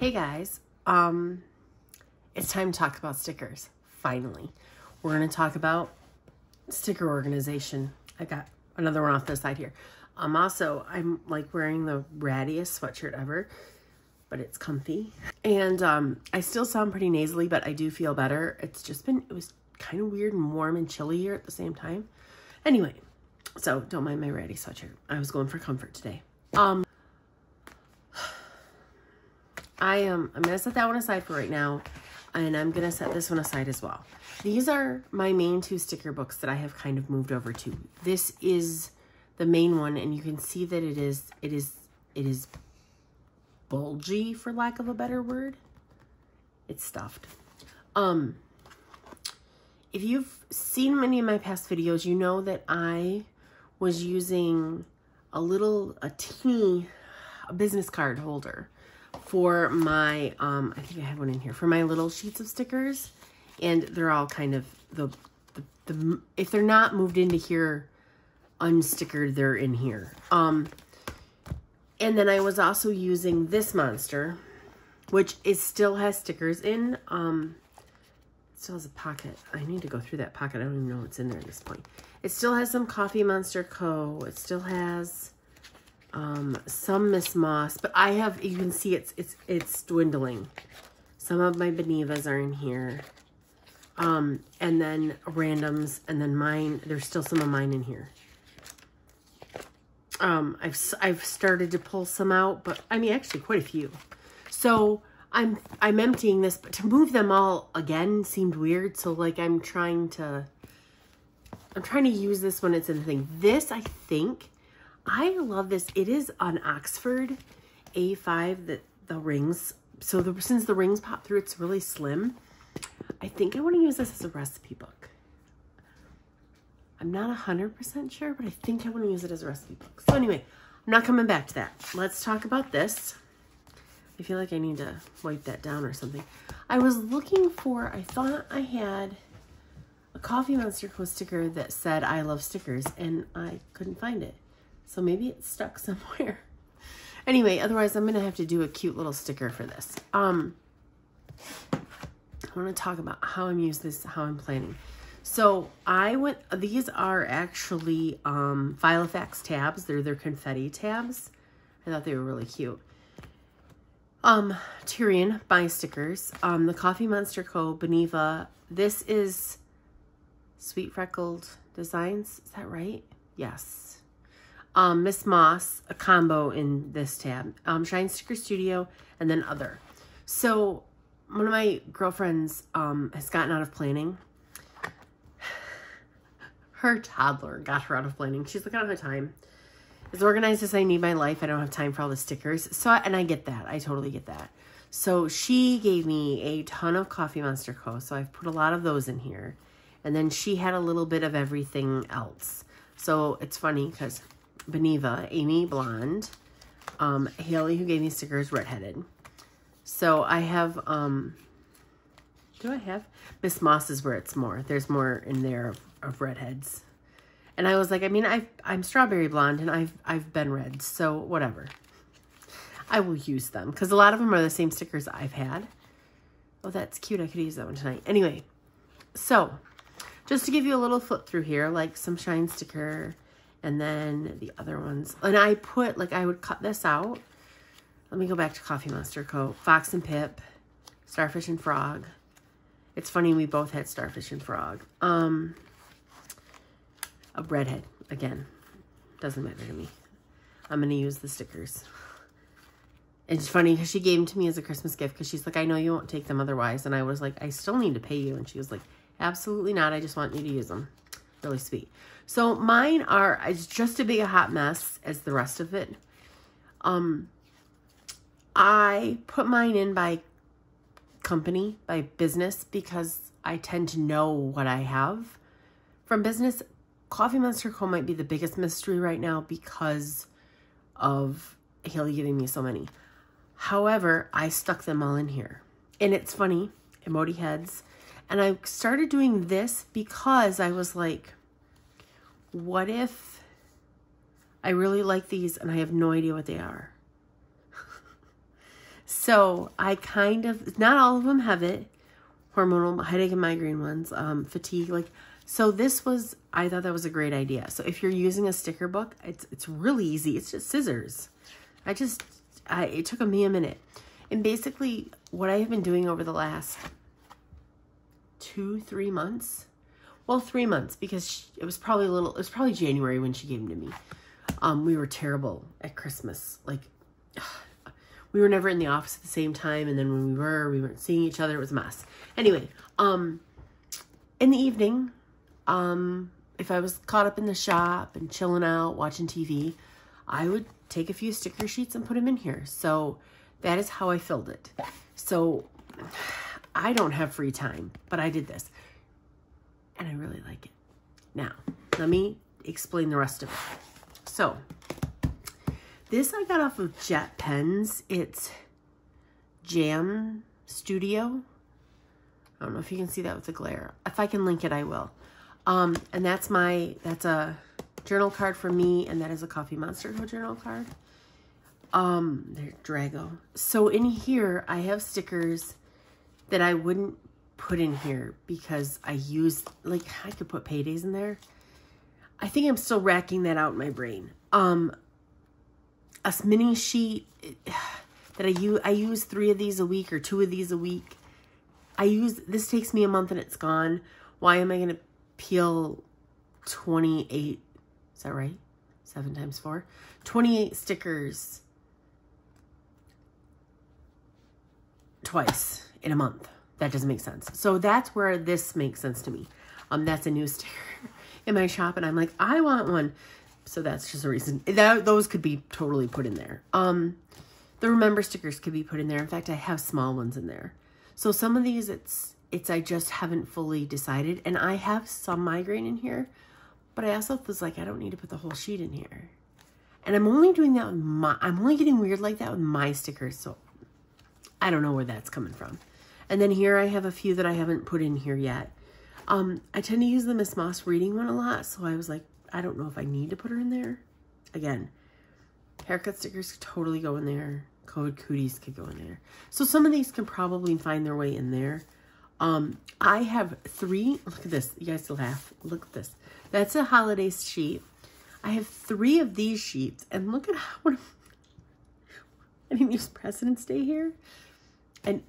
Hey guys, um, it's time to talk about stickers. Finally, we're going to talk about sticker organization. I got another one off the side here. Um, also, I'm like wearing the rattiest sweatshirt ever, but it's comfy. And um, I still sound pretty nasally, but I do feel better. It's just been, it was kind of weird and warm and chilly here at the same time. Anyway, so don't mind my ratty sweatshirt. I was going for comfort today. Um, I am, I'm going to set that one aside for right now. And I'm going to set this one aside as well. These are my main two sticker books that I have kind of moved over to. This is the main one. And you can see that it is, it is, it is bulgy for lack of a better word. It's stuffed. Um, if you've seen many of my past videos, you know that I was using a little, a teeny a business card holder for my, um, I think I have one in here, for my little sheets of stickers. And they're all kind of, the, the, the if they're not moved into here unstickered, they're in here. Um, and then I was also using this monster, which is still has stickers in. Um, still has a pocket. I need to go through that pocket. I don't even know what's in there at this point. It still has some Coffee Monster Co. It still has um, some Miss Moss, but I have, you can see it's, it's, it's dwindling. Some of my Benevas are in here. Um, and then randoms, and then mine, there's still some of mine in here. Um, I've, I've started to pull some out, but I mean, actually quite a few. So I'm, I'm emptying this, but to move them all again seemed weird. So like I'm trying to, I'm trying to use this when it's in the thing. This, I think, I love this. It is an Oxford A5 that the rings, so the, since the rings pop through, it's really slim. I think I want to use this as a recipe book. I'm not 100% sure, but I think I want to use it as a recipe book. So anyway, I'm not coming back to that. Let's talk about this. I feel like I need to wipe that down or something. I was looking for, I thought I had a Coffee Monster Co sticker that said I love stickers and I couldn't find it. So maybe it's stuck somewhere. Anyway, otherwise I'm going to have to do a cute little sticker for this. Um, I want to talk about how I'm using this, how I'm planning. So I went, these are actually um, Filofax tabs. They're their confetti tabs. I thought they were really cute. Um, Tyrion, by stickers. Um, the Coffee Monster Co. Beneva. This is Sweet Freckled Designs. Is that right? Yes um, Miss Moss, a combo in this tab, um, Shine Sticker Studio, and then other. So one of my girlfriends um, has gotten out of planning. Her toddler got her out of planning. She's like, I don't have time. As organized as I need my life, I don't have time for all the stickers. So, and I get that. I totally get that. So she gave me a ton of Coffee Monster Co. So I've put a lot of those in here. And then she had a little bit of everything else. So it's funny because Beneva, Amy Blonde, um, Haley, who gave me stickers, redheaded. So I have, um, do I have? Miss Moss is where it's more. There's more in there of, of redheads. And I was like, I mean, i I'm strawberry blonde and I've, I've been red, so whatever. I will use them because a lot of them are the same stickers I've had. Oh, that's cute. I could use that one tonight. Anyway, so just to give you a little flip through here, like some shine sticker, and then the other ones. And I put, like, I would cut this out. Let me go back to Coffee Monster Co. Fox and Pip, Starfish and Frog. It's funny, we both had Starfish and Frog. Um, a redhead, again. Doesn't matter to me. I'm going to use the stickers. It's funny because she gave them to me as a Christmas gift because she's like, I know you won't take them otherwise. And I was like, I still need to pay you. And she was like, absolutely not. I just want you to use them. Really sweet. So mine are, it's just a big hot mess as the rest of it. Um, I put mine in by company, by business, because I tend to know what I have from business. Coffee Monster Co. might be the biggest mystery right now because of Haley giving me so many. However, I stuck them all in here. And it's funny, emoji heads. And I started doing this because I was like, what if I really like these and I have no idea what they are? So I kind of, not all of them have it. Hormonal headache and migraine ones, um, fatigue, like, so this was, I thought that was a great idea. So if you're using a sticker book, it's, it's really easy. It's just scissors. I just, I, it took me a minute. And basically what I have been doing over the last two, three months, well, three months because she, it was probably a little, it was probably January when she gave them to me. Um, we were terrible at Christmas. Like, we were never in the office at the same time. And then when we were, we weren't seeing each other. It was a mess. Anyway, um, in the evening, um, if I was caught up in the shop and chilling out, watching TV, I would take a few sticker sheets and put them in here. So that is how I filled it. So I don't have free time, but I did this. And I really like it. Now, let me explain the rest of it. So, this I got off of Jet Pens. It's Jam Studio. I don't know if you can see that with the glare. If I can link it, I will. Um, and that's my, that's a journal card for me, and that is a Coffee Monster journal card. Um, they're Drago. So in here, I have stickers that I wouldn't put in here because I use, like, I could put paydays in there. I think I'm still racking that out in my brain. Um, a mini sheet that I use, I use three of these a week or two of these a week. I use, this takes me a month and it's gone. Why am I going to peel 28, is that right? Seven times four? 28 stickers twice in a month. That doesn't make sense. So that's where this makes sense to me. Um, that's a new sticker in my shop, and I'm like, I want one. So that's just a reason. That those could be totally put in there. Um, the remember stickers could be put in there. In fact, I have small ones in there. So some of these, it's it's I just haven't fully decided, and I have some migraine in here, but I also was like, I don't need to put the whole sheet in here. And I'm only doing that with my, I'm only getting weird like that with my stickers. So I don't know where that's coming from. And then here I have a few that I haven't put in here yet. Um, I tend to use the Miss Moss reading one a lot, so I was like, I don't know if I need to put her in there. Again, haircut stickers could totally go in there. COVID cooties could go in there. So some of these can probably find their way in there. Um, I have three, look at this, you guys laugh, look at this. That's a holiday sheet. I have three of these sheets, and look at how, I didn't use President's Day here. And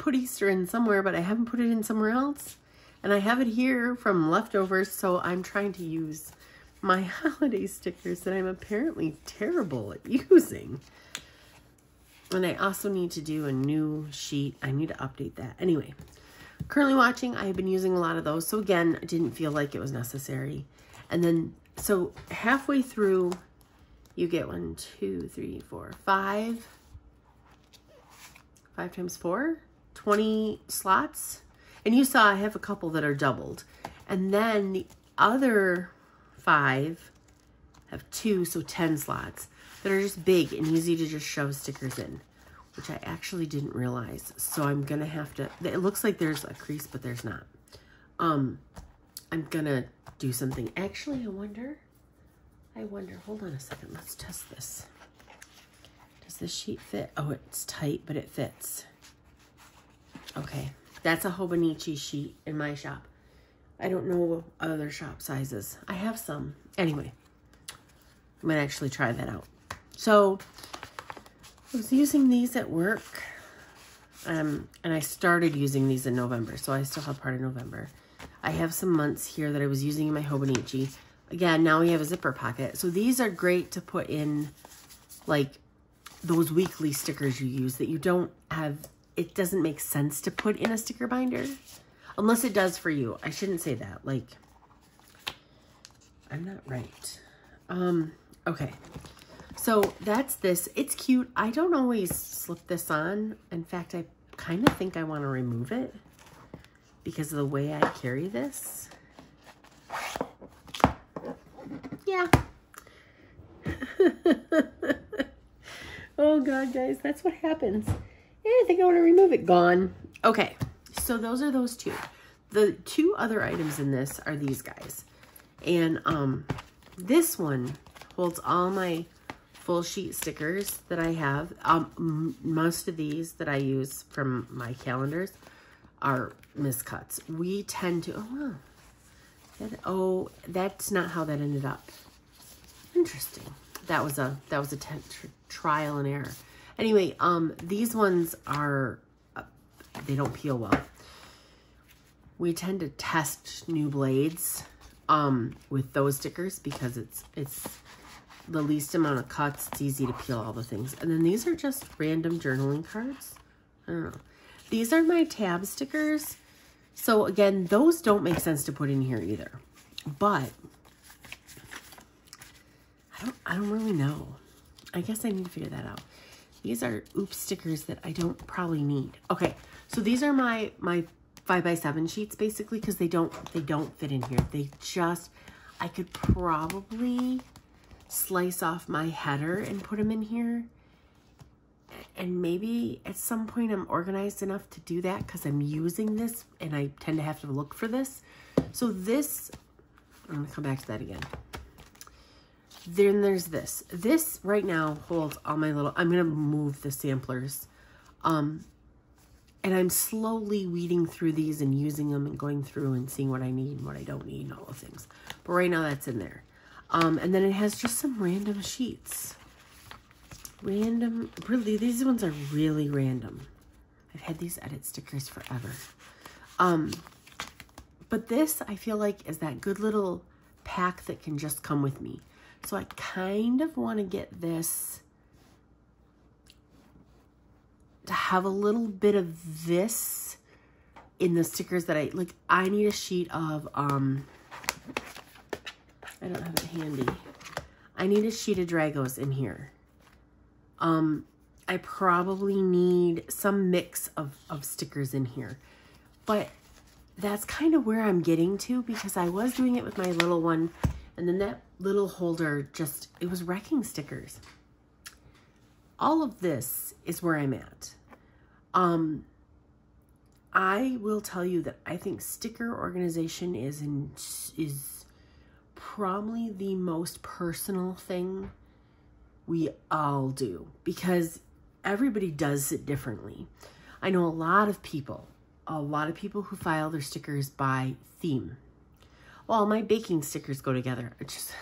put Easter in somewhere, but I haven't put it in somewhere else. And I have it here from leftovers, so I'm trying to use my holiday stickers that I'm apparently terrible at using. And I also need to do a new sheet. I need to update that. Anyway, currently watching, I've been using a lot of those. So again, I didn't feel like it was necessary. And then, so halfway through, you get one, two, three, four, five 5 times 4, 20 slots. And you saw I have a couple that are doubled. And then the other five have two, so 10 slots that are just big and easy to just shove stickers in, which I actually didn't realize. So I'm going to have to, it looks like there's a crease, but there's not. Um, I'm going to do something. Actually, I wonder, I wonder, hold on a second. Let's test this. Does this sheet fit? Oh, it's tight, but it fits. Okay, that's a Hobonichi sheet in my shop. I don't know other shop sizes. I have some. Anyway, I'm going to actually try that out. So, I was using these at work. Um, and I started using these in November, so I still have part of November. I have some months here that I was using in my Hobonichi. Again, now we have a zipper pocket. So these are great to put in, like, those weekly stickers you use that you don't have, it doesn't make sense to put in a sticker binder. Unless it does for you. I shouldn't say that. Like, I'm not right. Um, okay. So that's this. It's cute. I don't always slip this on. In fact, I kind of think I want to remove it because of the way I carry this. Yeah. Oh God, guys, that's what happens. I think I want to remove it. Gone. Okay, so those are those two. The two other items in this are these guys. And um, this one holds all my full sheet stickers that I have. Um, most of these that I use from my calendars are miscuts. We tend to, oh. That, oh, that's not how that ended up. Interesting. That was a, that was a trial and error. Anyway, um, these ones are, uh, they don't peel well. We tend to test new blades um, with those stickers because it's, it's the least amount of cuts. It's easy to peel all the things. And then these are just random journaling cards. I don't know. These are my tab stickers. So again, those don't make sense to put in here either. But I don't I don't really know. I guess I need to figure that out. These are oops stickers that I don't probably need. Okay, so these are my my five by seven sheets basically because they don't they don't fit in here. They just I could probably slice off my header and put them in here. And maybe at some point I'm organized enough to do that because I'm using this and I tend to have to look for this. So this, I'm going to come back to that again. Then there's this. This right now holds all my little, I'm going to move the samplers. Um, and I'm slowly weeding through these and using them and going through and seeing what I need and what I don't need and all the things. But right now that's in there. Um, and then it has just some random sheets. Random, really, these ones are really random. I've had these edit stickers forever. Um, but this, I feel like, is that good little pack that can just come with me. So I kind of want to get this to have a little bit of this in the stickers that I, like, I need a sheet of, um, I don't have it handy. I need a sheet of Dragos in here. Um, I probably need some mix of, of stickers in here. But that's kind of where I'm getting to because I was doing it with my little one and then that little holder just, it was wrecking stickers. All of this is where I'm at. Um, I will tell you that I think sticker organization is in, is probably the most personal thing we all do because everybody does it differently. I know a lot of people, a lot of people who file their stickers by theme. Well, my baking stickers go together. It's just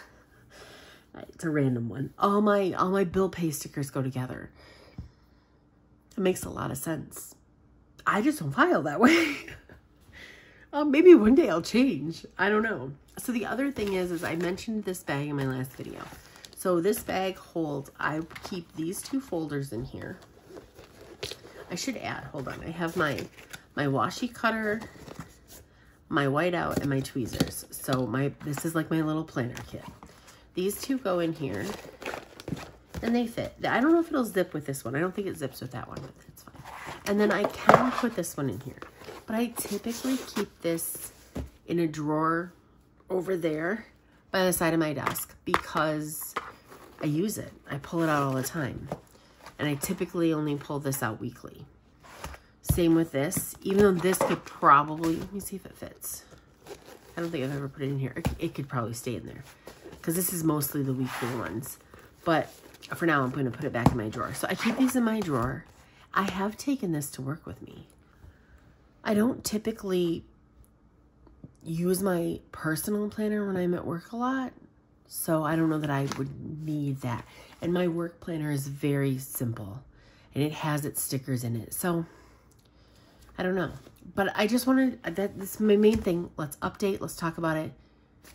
it's a random one. All my all my bill pay stickers go together. It makes a lot of sense. I just don't file that way. um, maybe one day I'll change. I don't know. So the other thing is, is I mentioned this bag in my last video. So this bag holds, I keep these two folders in here. I should add, hold on, I have my, my washi cutter, my whiteout, and my tweezers. So my this is like my little planner kit. These two go in here, and they fit. I don't know if it'll zip with this one. I don't think it zips with that one, but it's fine. And then I can put this one in here. But I typically keep this in a drawer over there by the side of my desk because I use it. I pull it out all the time. And I typically only pull this out weekly. Same with this. Even though this could probably, let me see if it fits. I don't think I've ever put it in here. It, could probably stay in there. Because this is mostly the weekly ones. But for now, I'm going to put it back in my drawer. So I keep these in my drawer. I have taken this to work with me. I don't typically use my personal planner when I'm at work a lot. So I don't know that I would need that. And my work planner is very simple and it has its stickers in it. So I don't know. But I just wanted, that this is my main thing. Let's update. Let's talk about it.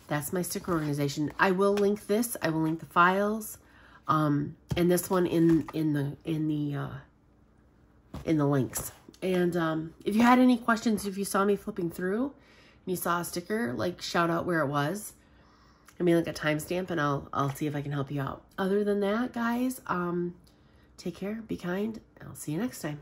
That's my sticker organization. I will link this. I will link the files. Um, and this one in, in the, in the, uh, in the links. And, um, if you had any questions, if you saw me flipping through, and you saw a sticker, like shout out where it was. I mean, like a timestamp and I'll, I'll see if I can help you out. Other than that, guys, um, take care, be kind, I'll see you next time.